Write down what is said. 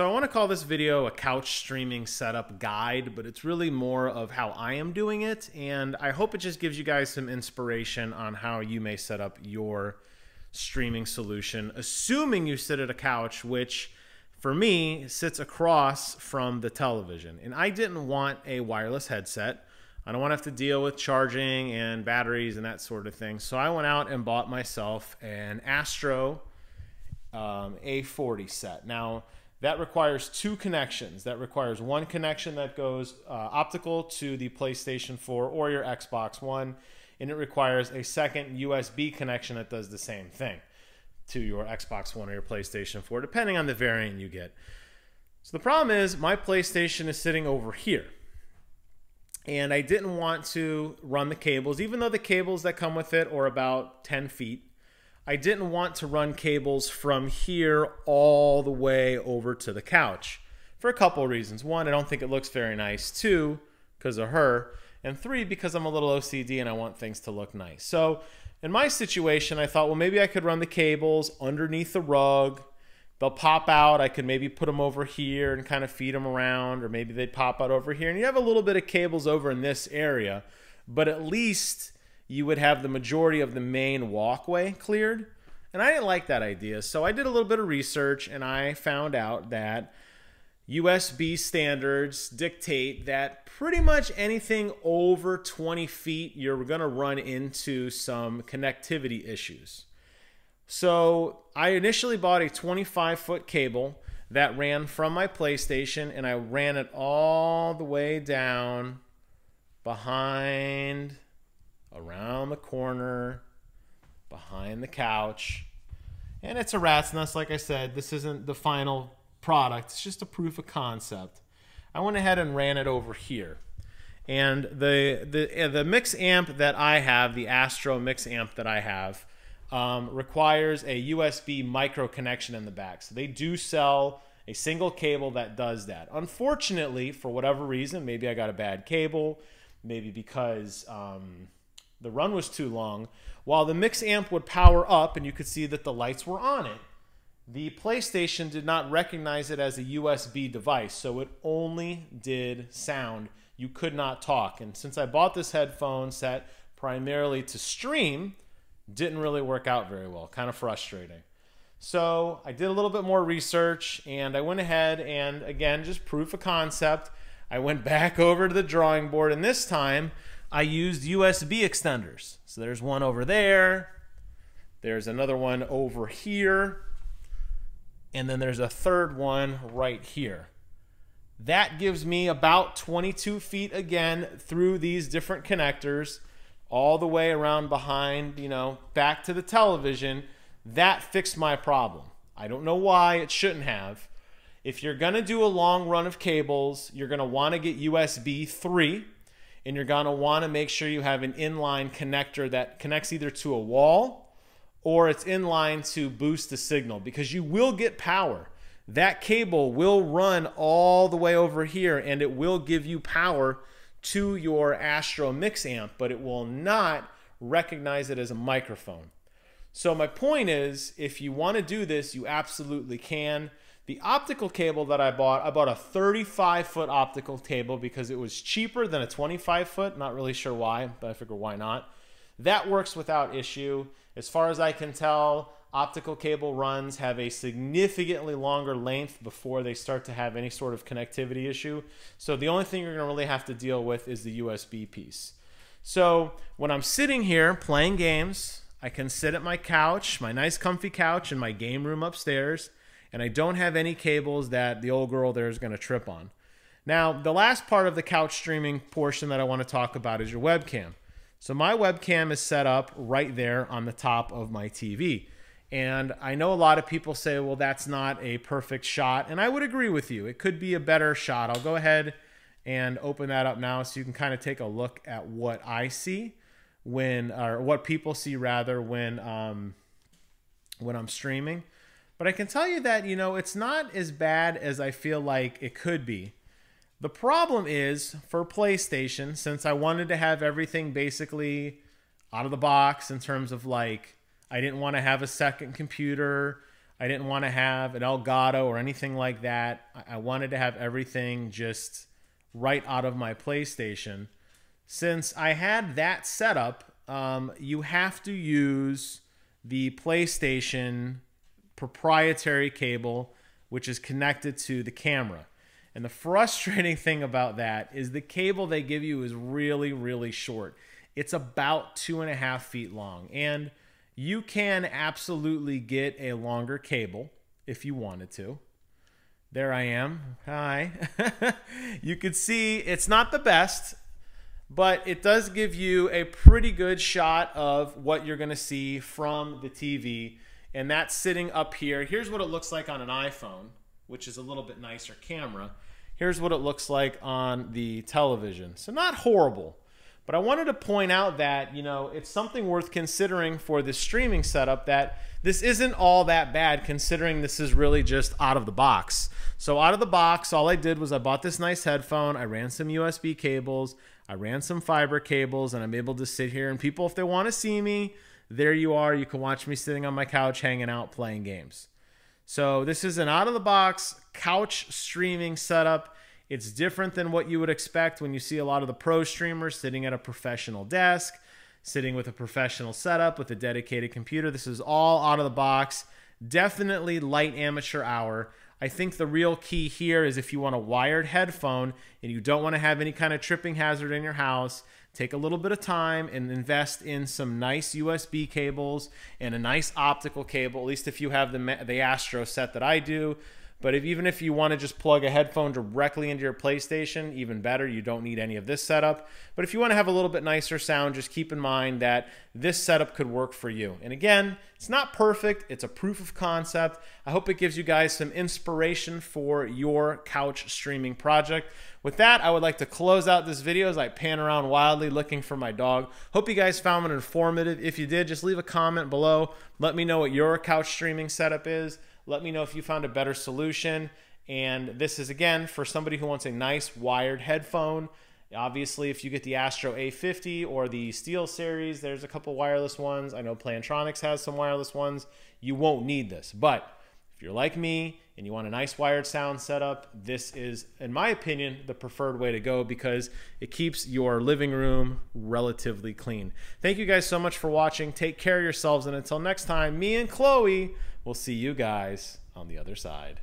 So I want to call this video a couch streaming setup guide, but it's really more of how I am doing it. And I hope it just gives you guys some inspiration on how you may set up your streaming solution, assuming you sit at a couch, which for me sits across from the television. And I didn't want a wireless headset. I don't want to have to deal with charging and batteries and that sort of thing. So I went out and bought myself an Astro um, A40 set. Now, that requires two connections. That requires one connection that goes uh, optical to the PlayStation 4 or your Xbox One, and it requires a second USB connection that does the same thing to your Xbox One or your PlayStation 4, depending on the variant you get. So the problem is my PlayStation is sitting over here. And I didn't want to run the cables, even though the cables that come with it are about 10 feet. I didn't want to run cables from here all the way over to the couch for a couple of reasons. One, I don't think it looks very nice. Two, because of her. And three, because I'm a little OCD and I want things to look nice. So in my situation, I thought, well, maybe I could run the cables underneath the rug. They'll pop out. I could maybe put them over here and kind of feed them around, or maybe they'd pop out over here. And you have a little bit of cables over in this area, but at least you would have the majority of the main walkway cleared. And I didn't like that idea. So I did a little bit of research and I found out that USB standards dictate that pretty much anything over 20 feet, you're going to run into some connectivity issues. So I initially bought a 25 foot cable that ran from my PlayStation and I ran it all the way down behind around the corner, behind the couch. And it's a rat's nest, like I said. This isn't the final product, it's just a proof of concept. I went ahead and ran it over here. And the, the, the mix amp that I have, the Astro mix amp that I have, um, requires a USB micro connection in the back. So they do sell a single cable that does that. Unfortunately, for whatever reason, maybe I got a bad cable, maybe because um, the run was too long. While the mix amp would power up and you could see that the lights were on it, the PlayStation did not recognize it as a USB device, so it only did sound. You could not talk. And since I bought this headphone set primarily to stream, didn't really work out very well. Kind of frustrating. So I did a little bit more research and I went ahead and again, just proof of concept. I went back over to the drawing board and this time I used USB extenders. So there's one over there. There's another one over here. And then there's a third one right here. That gives me about 22 feet again through these different connectors, all the way around behind, you know, back to the television. That fixed my problem. I don't know why it shouldn't have. If you're going to do a long run of cables, you're going to want to get USB 3 and you're going to want to make sure you have an inline connector that connects either to a wall or it's inline to boost the signal because you will get power. That cable will run all the way over here and it will give you power to your Astro Mix amp, but it will not recognize it as a microphone. So my point is, if you want to do this, you absolutely can. The optical cable that I bought, I bought a 35 foot optical cable because it was cheaper than a 25 foot. Not really sure why, but I figure why not. That works without issue. As far as I can tell, optical cable runs have a significantly longer length before they start to have any sort of connectivity issue. So the only thing you're going to really have to deal with is the USB piece. So when I'm sitting here playing games, I can sit at my couch, my nice comfy couch in my game room upstairs and I don't have any cables that the old girl there is going to trip on. Now, the last part of the couch streaming portion that I want to talk about is your webcam. So my webcam is set up right there on the top of my TV. And I know a lot of people say, well, that's not a perfect shot. And I would agree with you. It could be a better shot. I'll go ahead and open that up now so you can kind of take a look at what I see when, or what people see rather, when, um, when I'm streaming. But I can tell you that, you know, it's not as bad as I feel like it could be. The problem is for PlayStation, since I wanted to have everything basically out of the box in terms of like, I didn't want to have a second computer. I didn't want to have an Elgato or anything like that. I wanted to have everything just right out of my PlayStation. Since I had that setup, um, you have to use the PlayStation proprietary cable, which is connected to the camera. And the frustrating thing about that is the cable they give you is really, really short. It's about two and a half feet long. And you can absolutely get a longer cable if you wanted to. There I am. Hi. you can see it's not the best, but it does give you a pretty good shot of what you're going to see from the TV. And that's sitting up here. Here's what it looks like on an iPhone, which is a little bit nicer camera. Here's what it looks like on the television. So not horrible. But I wanted to point out that, you know, it's something worth considering for this streaming setup that this isn't all that bad considering this is really just out of the box. So out of the box, all I did was I bought this nice headphone, I ran some USB cables, I ran some fiber cables, and I'm able to sit here and people, if they want to see me, there you are. You can watch me sitting on my couch hanging out playing games. So this is an out of the box couch streaming setup. It's different than what you would expect when you see a lot of the pro streamers sitting at a professional desk, sitting with a professional setup with a dedicated computer. This is all out of the box. Definitely light amateur hour. I think the real key here is if you want a wired headphone and you don't want to have any kind of tripping hazard in your house, take a little bit of time and invest in some nice USB cables and a nice optical cable, at least if you have the, the Astro set that I do. But if, even if you want to just plug a headphone directly into your PlayStation, even better. You don't need any of this setup. But if you want to have a little bit nicer sound, just keep in mind that this setup could work for you. And again, it's not perfect. It's a proof of concept. I hope it gives you guys some inspiration for your couch streaming project. With that, I would like to close out this video as I pan around wildly looking for my dog. Hope you guys found it informative. If you did, just leave a comment below. Let me know what your couch streaming setup is. Let me know if you found a better solution. And this is again for somebody who wants a nice wired headphone. Obviously, if you get the Astro A50 or the SteelSeries, there's a couple wireless ones. I know Plantronics has some wireless ones. You won't need this. But if you're like me and you want a nice wired sound setup, this is, in my opinion, the preferred way to go because it keeps your living room relatively clean. Thank you guys so much for watching. Take care of yourselves. And until next time, me and Chloe We'll see you guys on the other side.